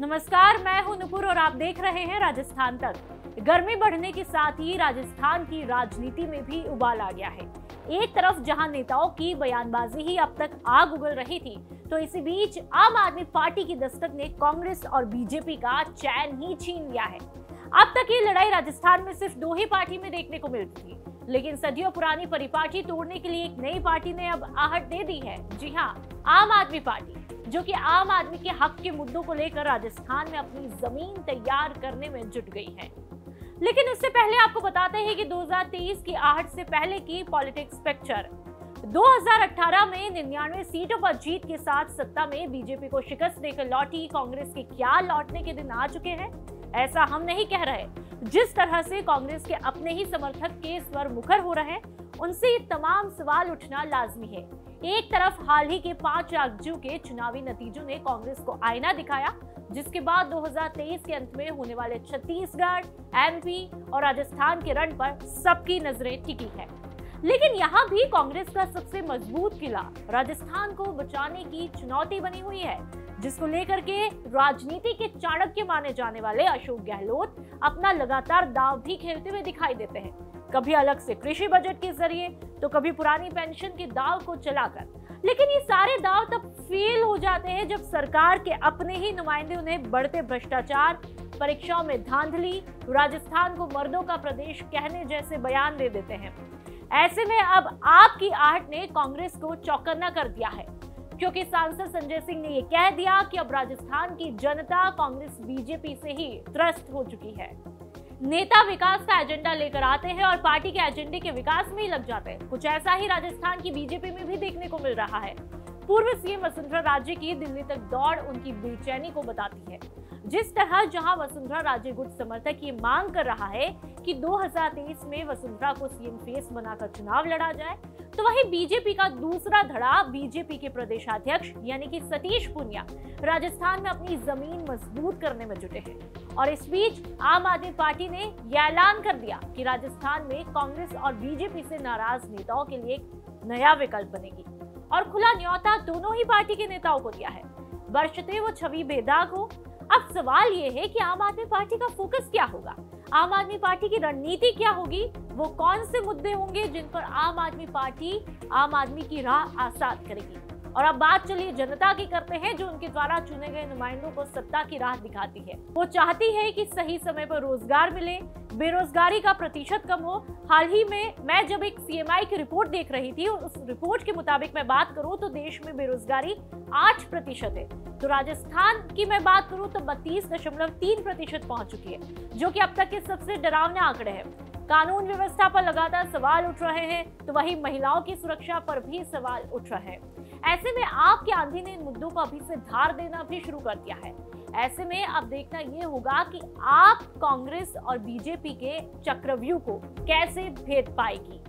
नमस्कार, मैं हूँ नुपुर और आप देख रहे हैं राजस्थान तक। गर्मी बढ़ने के साथ ही राजस्थान की राजनीति में भी उबाल आ गया है। एक तरफ़ जहाँ नेताओं की बयानबाजी ही अब तक आग उगल रही थी तो इसी बीच आम आदमी पार्टी की दस्तक ने कांग्रेस और बीजेपी का चैन ही छीन लिया है। अब तक ये लड़ाई राजस्थान में सिर्फ़ दो ही पार्टी में देखने को मिलती थी। लेकिन सदियों पुरानी परिपाटी तोड़ने के लिए एक नई पार्टी ने अब आहट दे दी है। जी हाँ आम आदमी पार्टी, जो कि आम आदमी के हक के मुद्दों को लेकर राजस्थान में अपनी ज़मीन तैयार करने में जुट गई है। लेकिन उससे पहले आपको बताते हैं कि 2023 की आहट से पहले की पॉलिटिक्स पिक्चर। 2018 में निन्यानवे सीटों पर जीत के साथ सत्ता में बीजेपी को शिकस्त देकर लौटी, कांग्रेस के क्या लौटने के दिन आ चुके हैं? ऐसा हम नहीं कह रहे। जिस तरह से कांग्रेस के अपने ही समर्थक के स्वर मुखर हो रहे हैं, उनसे ये तमाम सवाल उठना लाजमी है। एक तरफ़ हाल ही के पाँच राज्यों के चुनावी नतीजों ने कांग्रेस को आईना दिखाया, जिसके बाद 2023 के अंत में होने वाले छत्तीसगढ़, एमपी और राजस्थान के रण पर सबकी नज़रें टिकी है। लेकिन यहाँ भी कांग्रेस का सबसे मज़बूत किला राजस्थान को बचाने की चुनौती बनी हुई है, जिसको लेकर के राजनीति के चाणक्य माने जाने वाले अशोक गहलोत अपना लगातार दाव भी खेलते हुए दिखाई देते हैं। कभी अलग से कृषि बजट के ज़रिए तो कभी पुरानी पेंशन के दाव को चलाकर। लेकिन ये सारे दाव तब फेल हो जाते हैं जब सरकार के अपने ही नुमाइंदे उन्हें बढ़ते भ्रष्टाचार, परीक्षाओं में धांधली, राजस्थान को मर्दों का प्रदेश कहने जैसे बयान दे देते हैं। ऐसे में अब आपकी आहट ने कांग्रेस को चौकन्ना कर दिया है। क्योंकि सांसद संजय सिंह ने यह कह दिया कि अब राजस्थान की जनता कांग्रेस बीजेपी से ही त्रस्त हो चुकी है। नेता विकास का एजेंडा लेकर आते हैं और पार्टी के एजेंडे के विकास में ही लग जाते हैं। कुछ ऐसा ही राजस्थान की बीजेपी में भी देखने को मिल रहा है। पूर्व सीएम वसुंधरा राजे की दिल्ली तक दौड़ उनकी बेचैनी को बताती है। जिस तरह जहाँ वसुंधरा राजे गुट समर्थक ये मांग कर रहा है कि 2023 में वसुंधरा को सीएम फेस बनाकर चुनाव लड़ा जाए तो वही बीजेपी का दूसरा धड़ा बीजेपी के प्रदेशाध्यक्ष, यानी कि सतीश पुनिया, राजस्थान में अपनी ज़मीन मज़बूत करने में जुटे हैं। और इस बीच आम आदमी पार्टी ने यह ऐलान कर दिया कि राजस्थान में कांग्रेस और बीजेपी से नाराज़ नेताओं के लिए एक नया विकल्प बनेगी। और खुला न्योता दोनों ही पार्टी के नेताओं को दिया है। बरसते वो छवि बेदाग हो। अब सवाल ये है कि आम आदमी पार्टी का फोकस क्या होगा? आम आदमी पार्टी की रणनीति क्या होगी? वो कौन से मुद्दे होंगे जिन पर आम आदमी पार्टी, आम आदमी की राह आसाद करेगी? और अब बात चलिए जनता की करते हैं, जो उनके द्वारा चुने गए नुमाइंदों को सत्ता की राह दिखाती है। वो चाहती है कि सही समय पर रोज़गार मिले, बेरोजगारी का प्रतिशत कम हो। हाल ही में मैं जब एक सीएमआई की रिपोर्ट देख रही थी, उस रिपोर्ट के मुताबिक मैं बात करूँ तो देश में बेरोजगारी आठ प्रतिशत है। तो राजस्थान की मैं बात करूँ तो बत्तीस दशमलव तीन प्रतिशत पहुँच चुकी है, जो कि अब तक के सबसे डरावने आंकड़े हैं। कानून व्यवस्था पर लगातार सवाल उठ रहे हैं तो वही महिलाओं की सुरक्षा पर भी सवाल उठ रहे हैं। ऐसे में आपके आंधी ने इन मुद्दों को अभी से धार देना भी शुरू कर दिया है। ऐसे में अब देखना ये होगा कि आप कांग्रेस और बीजेपी के चक्रव्यूह को कैसे भेद पाएगी।